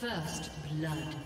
First blood.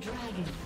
Dragon.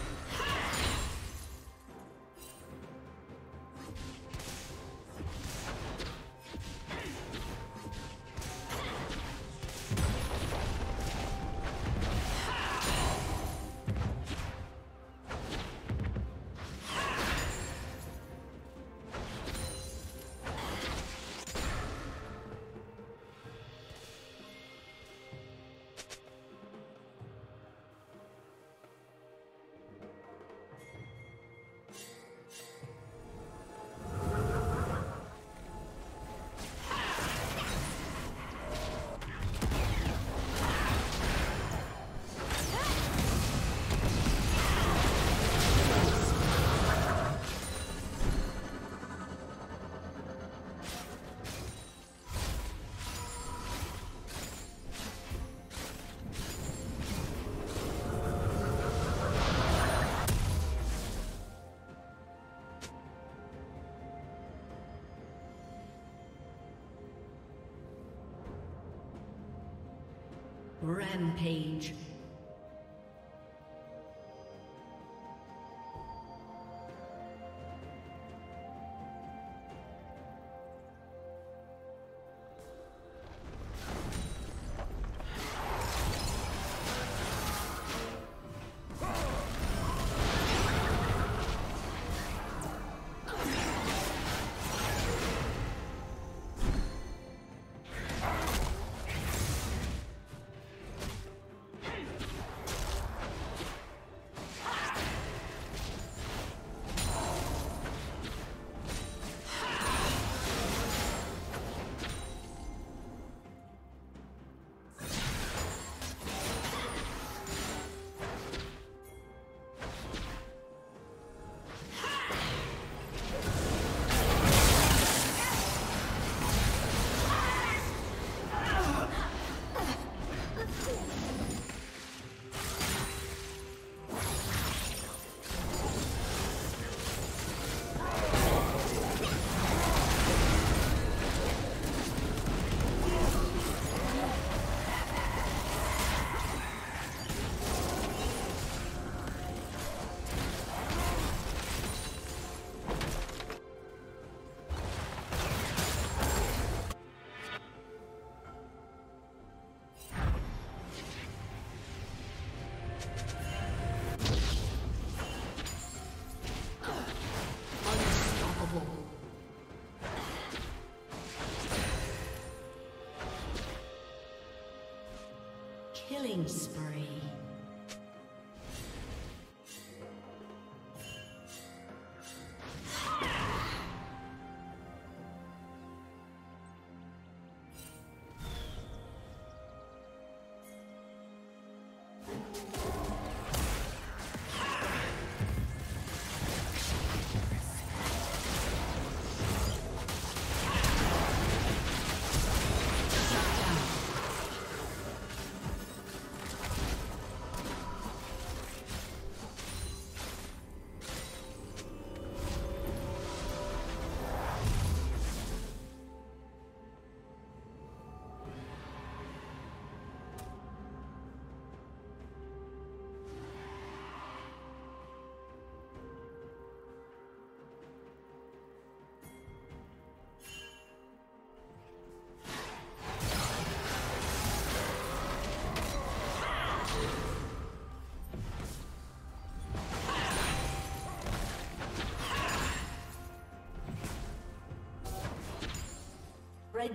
Rampage. Killing spree.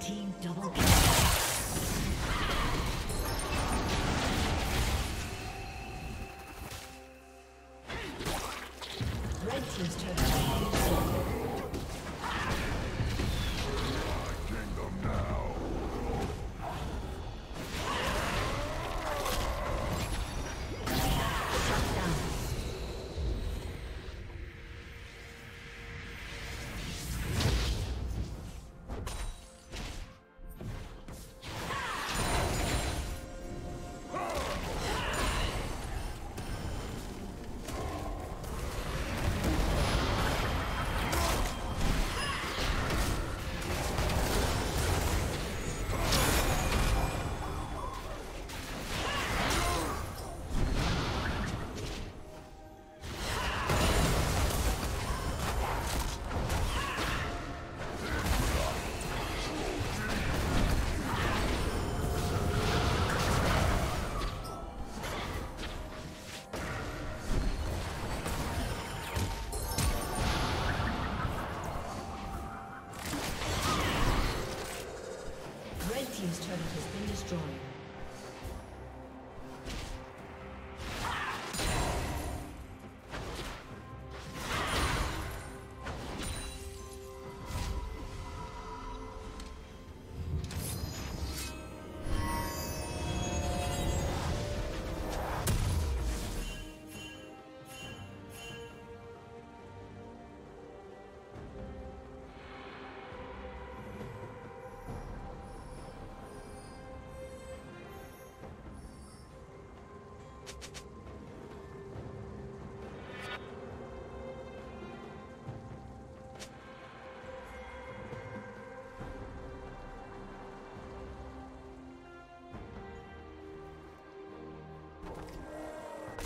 Team double kill.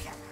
Thank.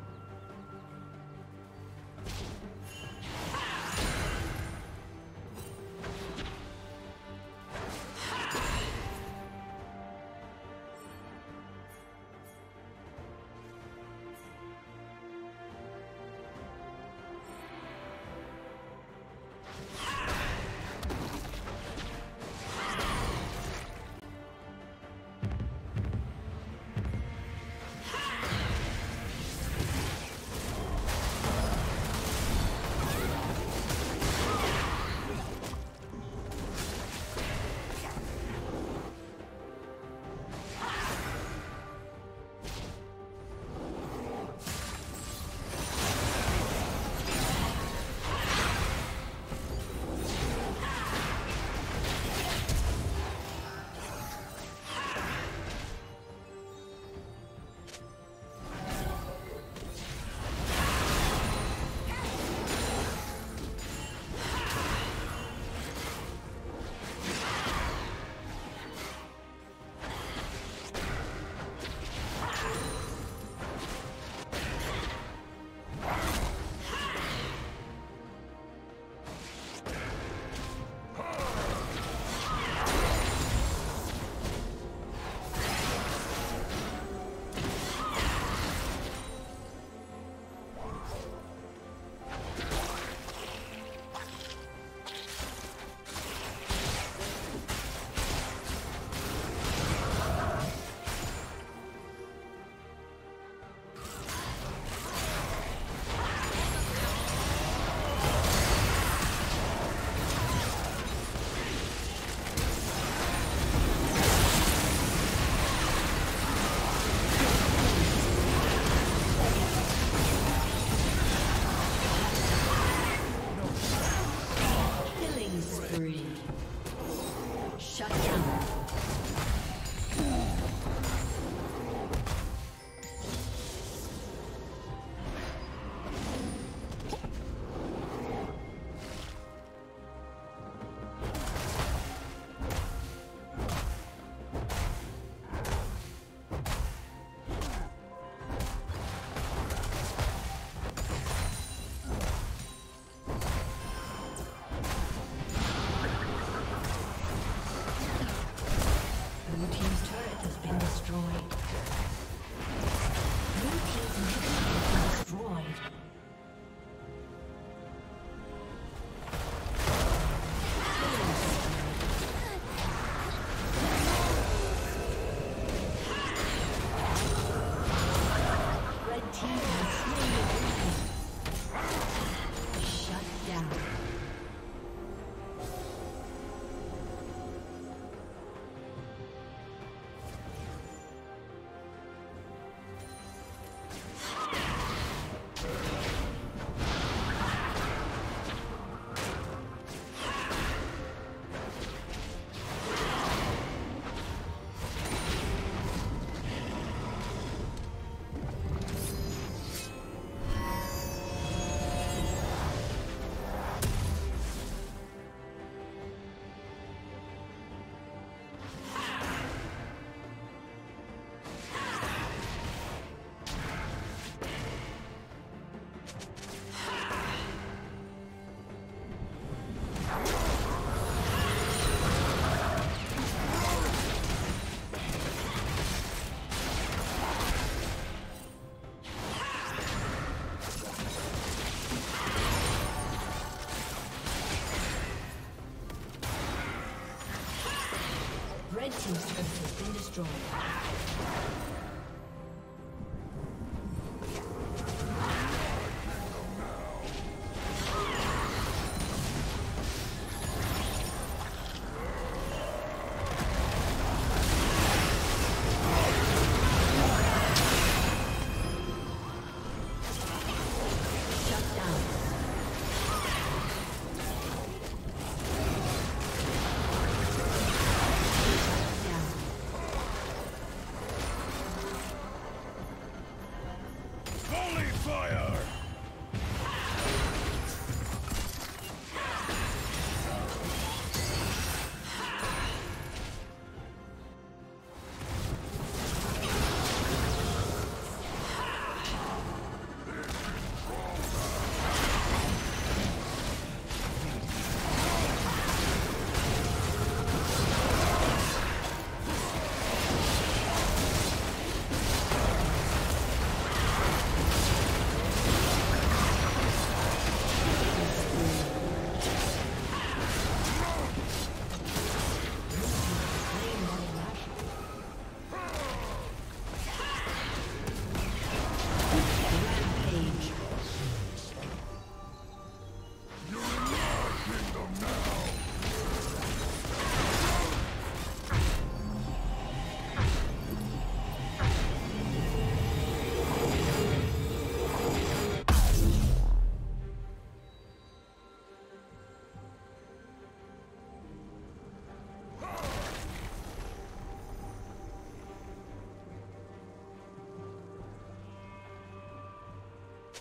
destroyed.